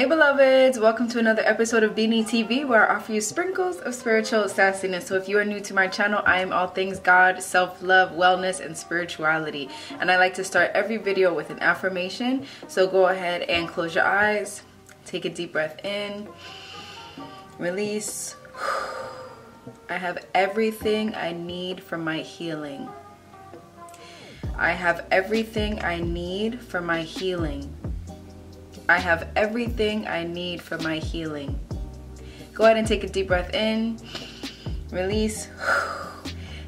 Hey beloveds, welcome to another episode of Beenie TV where I offer you sprinkles of spiritual sassiness. So if you are new to my channel, I am all things God, self-love, wellness, and spirituality. And I like to start every video with an affirmation. So go ahead and close your eyes, take a deep breath in, release. I have everything I need for my healing. I have everything I need for my healing. I have everything I need for my healing. Go ahead and take a deep breath in, release.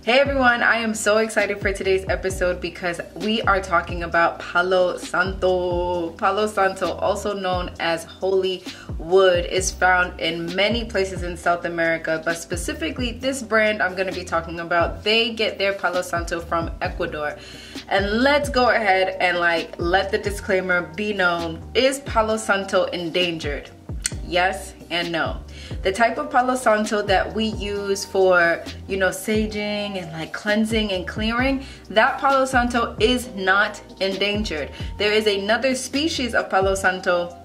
Hey everyone, I am so excited for today's episode because we are talking about Palo Santo. Palo Santo, also known as holy wood, is found in many places in South America, but specifically this brand I'm going to be talking about, they get their Palo Santo from Ecuador. And let's go ahead and like let the disclaimer be known. Is Palo Santo endangered? Yes and no. The type of Palo Santo that we use for, you know, saging and like cleansing and clearing, that Palo Santo is not endangered. There is another species of Palo Santo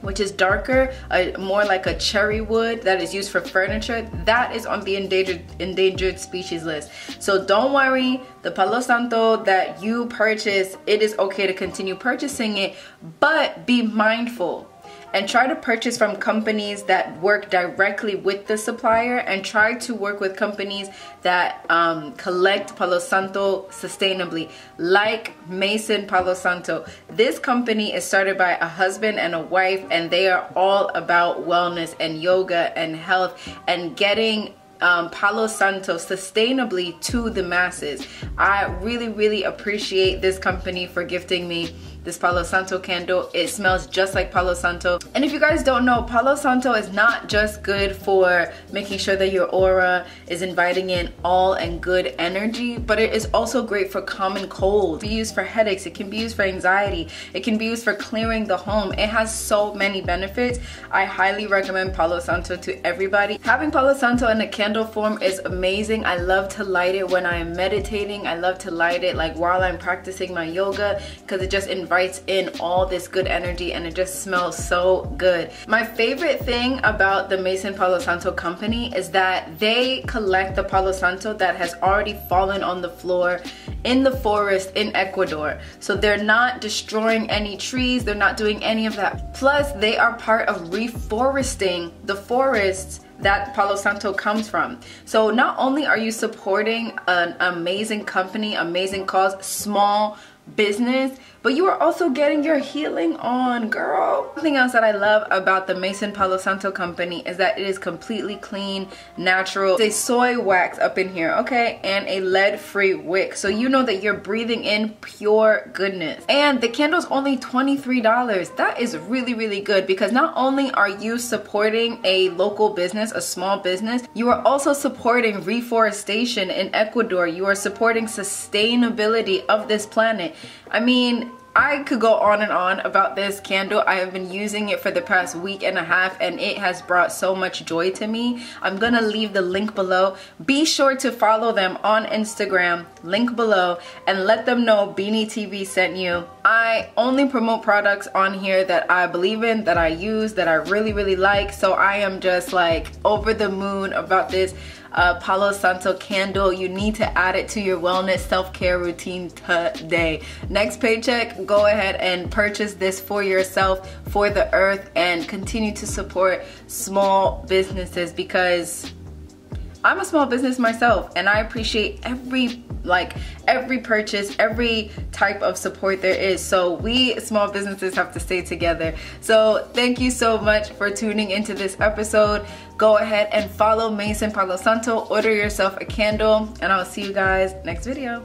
which is darker, more like a cherry wood that is used for furniture, that is on the endangered endangered species list. So don't worry, the Palo Santo that you purchase, it is okay to continue purchasing it, but be mindful and try to purchase from companies that work directly with the supplier and try to work with companies that um, collect Palo Santo sustainably, like Maison Palo Santo. This company is started by a husband and a wife, and they are all about wellness and yoga and health and getting um, Palo Santo sustainably to the masses. I really, really appreciate this company for gifting me this Palo Santo candle. It smells just like Palo Santo. And if you guys don't know, Palo Santo is not just good for making sure that your aura is inviting in all and good energy, but it is also great for common colds. It can be used for headaches, it can be used for anxiety, it can be used for clearing the home. It has so many benefits. I highly recommend Palo Santo to everybody. Having Palo Santo in a candle form is amazing. I love to light it when I am meditating. I love to light it like while I'm practicing my yoga because it just invites invites in all this good energy and it just smells so good. My favorite thing about the Maison Palo Santo company is that they collect the Palo Santo that has already fallen on the floor in the forest in Ecuador. So they're not destroying any trees, they're not doing any of that. Plus, they are part of reforesting the forests that Palo Santo comes from. So not only are you supporting an amazing company, amazing cause, small business, but you are also getting your healing on, girl. Something else that I love about the Maison Palo Santo company is that it is completely clean, natural. It's a soy wax up in here, okay? And a lead-free wick. So you know that you're breathing in pure goodness. And the candle's only $23. That is really, really good because not only are you supporting a local business, a small business, you are also supporting reforestation in Ecuador. You are supporting sustainability of this planet. I mean, I could go on and on about this candle. I have been using it for the past week and a half and it has brought so much joy to me. I'm gonna leave the link below. Be sure to follow them on Instagram, link below, and let them know Beenie TV sent you. I only promote products on here that I believe in, that I use, that I really, really like. So I am just like over the moon about this uh, Palo Santo candle. You need to add it to your wellness self-care routine today. Next paycheck, go ahead and purchase this for yourself, for the earth, and continue to support small businesses because I'm a small business myself and I appreciate every like every purchase, every type of support there is. So we small businesses have to stay together. So thank you so much for tuning into this episode. Go ahead and follow Maison Palo Santo, order yourself a candle, and I'll see you guys next video.